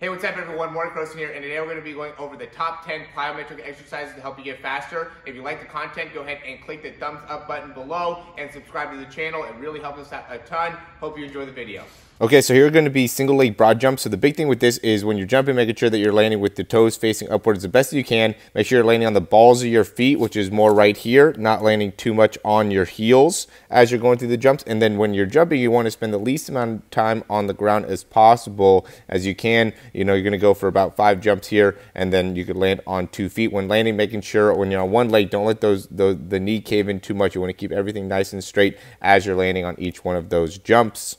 Hey, what's up everyone? Morey Croson here, and today we're going to be going over the top 10 plyometric exercises to help you get faster. If you like the content, go ahead and click the thumbs up button below and subscribe to the channel. It really helps us out a ton. Hope you enjoy the video. Okay, so here are going to be single leg broad jumps. So the big thing with this is when you're jumping, making sure that you're landing with the toes facing upwards the best you can. Make sure you're landing on the balls of your feet, which is more right here, not landing too much on your heels as you're going through the jumps. And then when you're jumping, you want to spend the least amount of time on the ground as possible as you can. You know, you're to go for about five jumps here, and then you could land on two feet. When landing, making sure when you're on one leg, don't let those, those the knee cave in too much. You want to keep everything nice and straight as you're landing on each one of those jumps.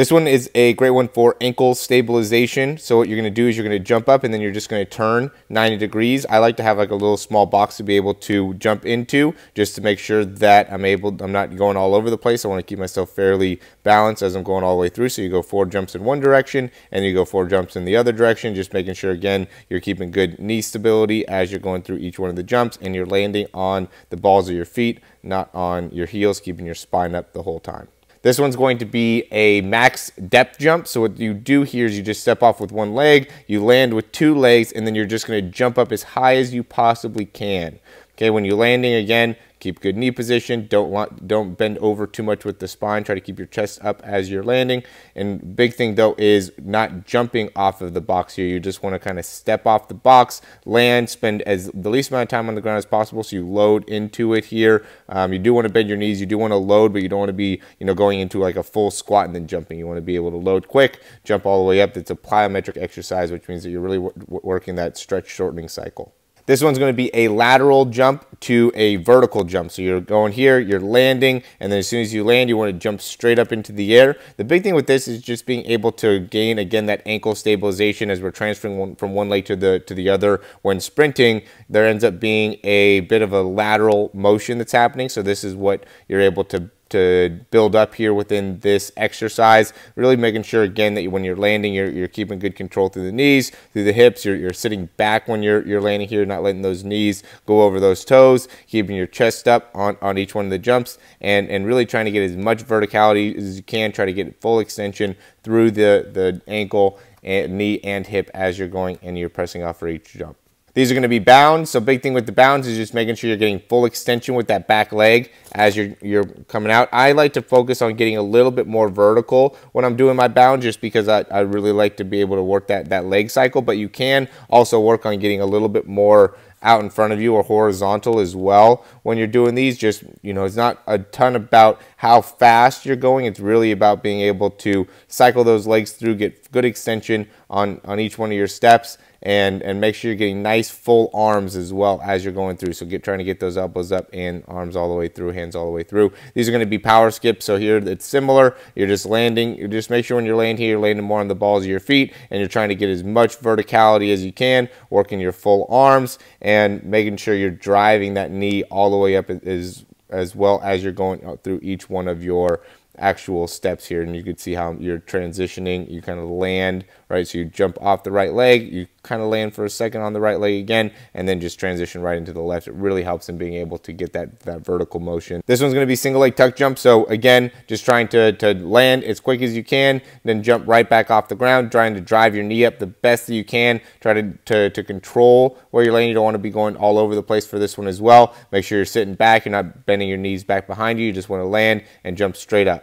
This one is a great one for ankle stabilization. So what you're going to do is you're going to jump up and then you're just going to turn 90 degrees. I like to have like a little small box to be able to jump into just to make sure that I'm able, I'm not going all over the place. I want to keep myself fairly balanced as I'm going all the way through. So you go four jumps in one direction and you go four jumps in the other direction, just making sure again, you're keeping good knee stability as you're going through each one of the jumps and you're landing on the balls of your feet, not on your heels, keeping your spine up the whole time. This one's going to be a max depth jump. So what you do here is you just step off with one leg, you land with two legs, and then you're just going to jump up as high as you possibly can. Okay, when you're landing again, Keep good knee position. Don't want, don't bend over too much with the spine. Try to keep your chest up as you're landing. And big thing though is not jumping off of the box here. You just want to kind of step off the box, land, spend as the least amount of time on the ground as possible. So you load into it here. Um, you do want to bend your knees. You do want to load, but you don't want to be you know going into like a full squat and then jumping. You want to be able to load quick, jump all the way up. It's a plyometric exercise, which means that you're really working that stretch shortening cycle. This one's going to be a lateral jump to a vertical jump. So you're going here, you're landing, and then as soon as you land, you want to jump straight up into the air. The big thing with this is just being able to gain, again, that ankle stabilization as we're transferring one, from one leg to the, to the other. When sprinting, there ends up being a bit of a lateral motion that's happening. So this is what you're able to to build up here within this exercise. Really making sure again that when you're landing, you're, you're keeping good control through the knees, through the hips. You're, you're sitting back when you're, you're landing here, not letting those knees go over those toes, keeping your chest up on, on each one of the jumps, and, and really trying to get as much verticality as you can. Try to get full extension through the, the ankle and knee and hip as you're going and you're pressing off for each jump. These are going to be bounds. So big thing with the bounds is just making sure you're getting full extension with that back leg as you're, you're coming out. I like to focus on getting a little bit more vertical when I'm doing my bound just because I, I really like to be able to work that, that leg cycle. But you can also work on getting a little bit more out in front of you or horizontal as well when you're doing these. Just you know it's not a ton about how fast you're going. It's really about being able to cycle those legs through get good extension on on each one of your steps and and make sure you're getting nice full arms as well as you're going through. So get trying to get those elbows up and arms all the way through hands all the way through. These are going to be power skips. So here it's similar. You're just landing you just make sure when you're landing here you're landing more on the balls of your feet and you're trying to get as much verticality as you can working your full arms. and making sure you're driving that knee all the way up as as well as you're going through each one of your actual steps here and you can see how you're transitioning. You kind of land right? So you jump off the right leg you kind of land for a second on the right leg again and then just transition right into the left. It really helps in being able to get that that vertical motion. This one's going to be single leg tuck jump so again just trying to to land as quick as you can then jump right back off the ground trying to drive your knee up the best that you can try to to, to control where you're landing you don't want to be going all over the place for this one as well. Make sure you're sitting back you're not bending your knees back behind you you just want to land and jump straight up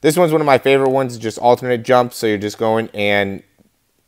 this one's one of my favorite ones, just alternate jumps. So you're just going and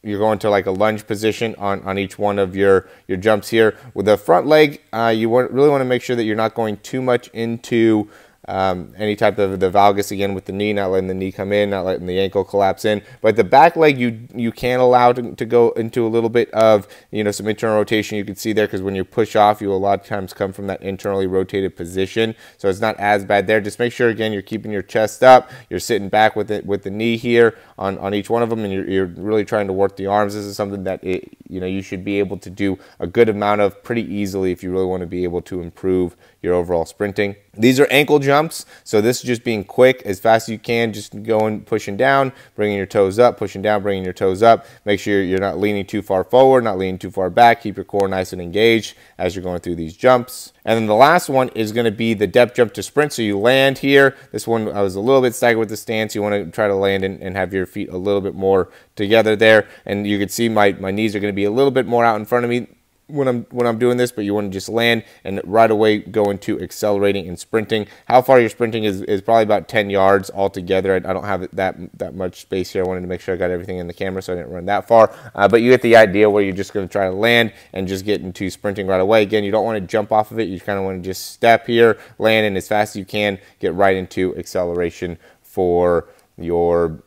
you're going to like a lunge position on, on each one of your, your jumps here. With the front leg, uh, you want, really want to make sure that you're not going too much into um, any type of the valgus again with the knee, not letting the knee come in, not letting the ankle collapse in. But the back leg, you you can allow to, to go into a little bit of you know some internal rotation. You can see there because when you push off, you a lot of times come from that internally rotated position, so it's not as bad there. Just make sure again you're keeping your chest up, you're sitting back with it with the knee here on on each one of them, and you're, you're really trying to work the arms. This is something that it, you know you should be able to do a good amount of pretty easily if you really want to be able to improve your overall sprinting. These are ankle jumps, so this is just being quick as fast as you can, just going, pushing down, bringing your toes up, pushing down, bringing your toes up. Make sure you're not leaning too far forward, not leaning too far back. Keep your core nice and engaged as you're going through these jumps. And then the last one is going to be the depth jump to sprint. So you land here. This one, I was a little bit staggered with the stance. You want to try to land and, and have your feet a little bit more together there. And you can see my, my knees are going to be a little bit more out in front of me when I'm when I'm doing this, but you want to just land and right away go into accelerating and sprinting. How far you're sprinting is, is probably about 10 yards altogether. I, I don't have that that much space here. I wanted to make sure I got everything in the camera, so I didn't run that far. Uh, but you get the idea where you're just going to try to land and just get into sprinting right away. Again, you don't want to jump off of it. You kind of want to just step here, land, and as fast as you can, get right into acceleration for your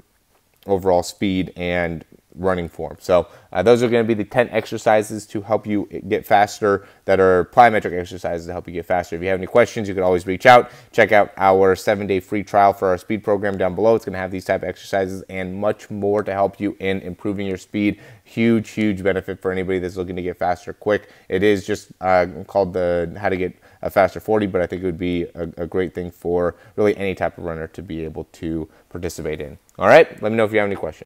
overall speed and running form. So uh, those are going to be the 10 exercises to help you get faster that are plyometric exercises to help you get faster. If you have any questions, you can always reach out. Check out our seven-day free trial for our speed program down below. It's going to have these type of exercises and much more to help you in improving your speed. Huge, huge benefit for anybody that's looking to get faster quick. It is just uh, called the how to get a faster 40, but I think it would be a, a great thing for really any type of runner to be able to participate in. All right, let me know if you have any questions.